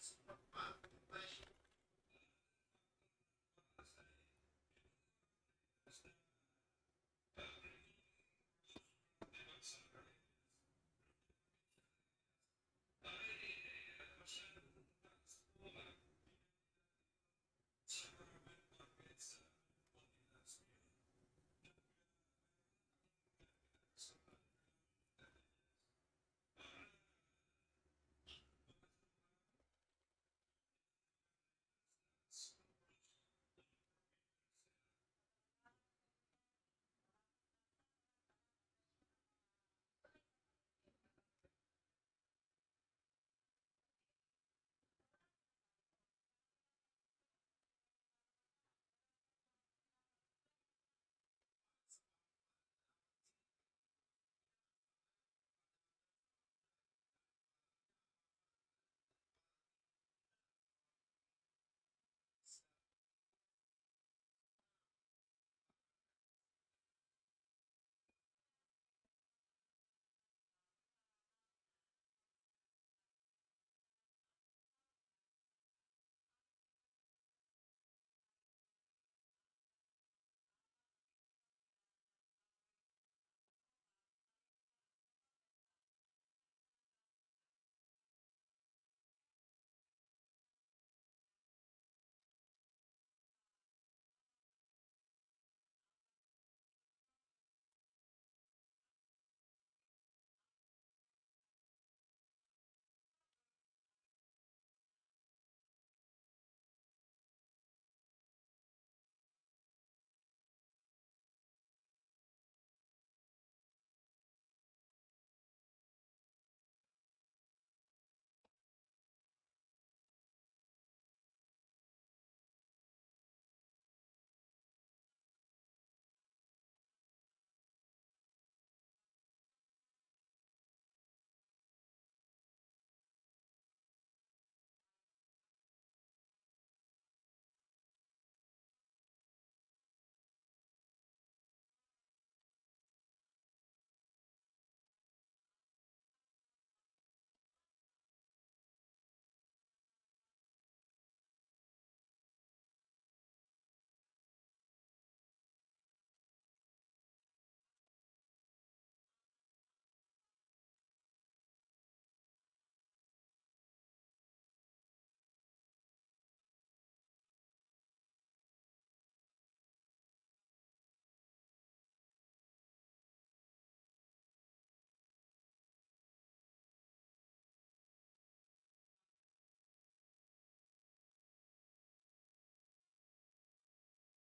us.